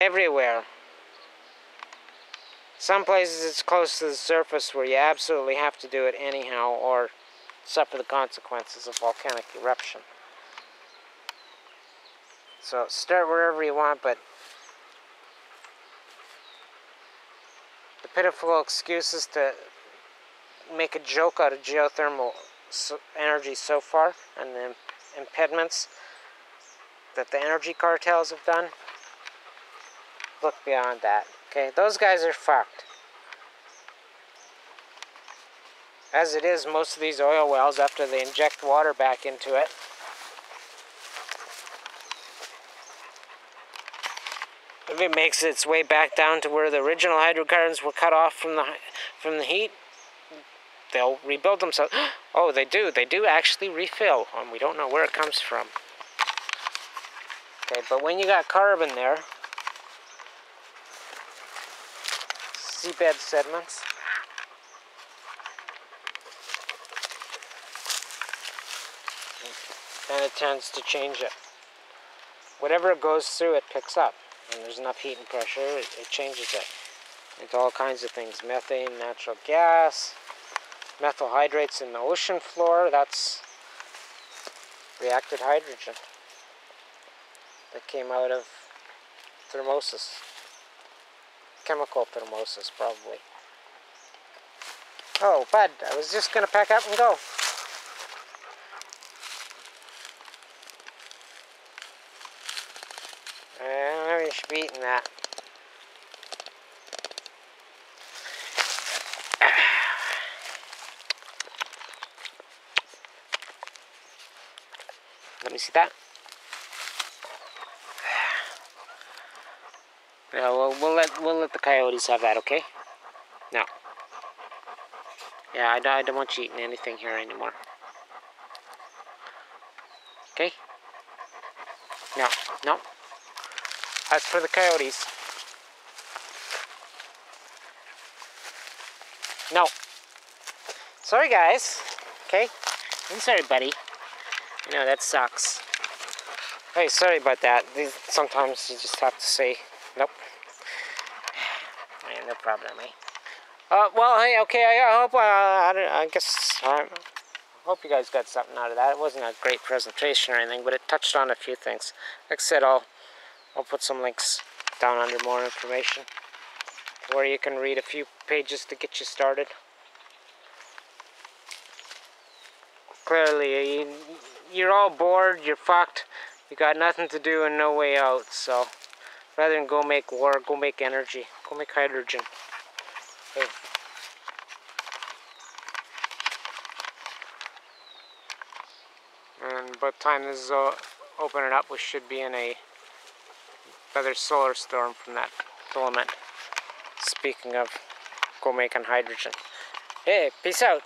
everywhere. Some places it's close to the surface where you absolutely have to do it anyhow or suffer the consequences of volcanic eruption. So start wherever you want, but the pitiful excuses to make a joke out of geothermal energy so far and the impediments that the energy cartels have done look beyond that. Okay, those guys are fucked. As it is, most of these oil wells, after they inject water back into it, if it makes its way back down to where the original hydrocarbons were cut off from the from the heat, they'll rebuild themselves. Oh, they do. They do actually refill, and we don't know where it comes from. Okay, but when you got carbon there, seabed sediments, And it tends to change it. Whatever it goes through, it picks up. And there's enough heat and pressure, it, it changes it into all kinds of things. Methane, natural gas, methyl hydrates in the ocean floor, that's reacted hydrogen that came out of thermosis. Chemical thermosis, probably. Oh, bud, I was just going to pack up and go. I you should be eating that. Let me see that. Yeah, well, we'll let we'll let the coyotes have that, okay? No. Yeah, I, I don't want you eating anything here anymore. Okay? No, no. That's for the coyotes. No. Sorry, guys. Okay? I'm sorry, buddy. I know, that sucks. Hey, sorry about that. Sometimes you just have to say, no problem, eh? Uh, well, hey, okay, I, I hope, uh, I, I guess, I hope you guys got something out of that. It wasn't a great presentation or anything, but it touched on a few things. Like I said, I'll, I'll put some links down under more information where you can read a few pages to get you started. Clearly, you're all bored, you're fucked, you got nothing to do and no way out, so rather than go make war, go make energy, go make hydrogen. Hey. And by the time this is uh, opening up, we should be in a another solar storm from that filament. Speaking of go making hydrogen. Hey, peace out.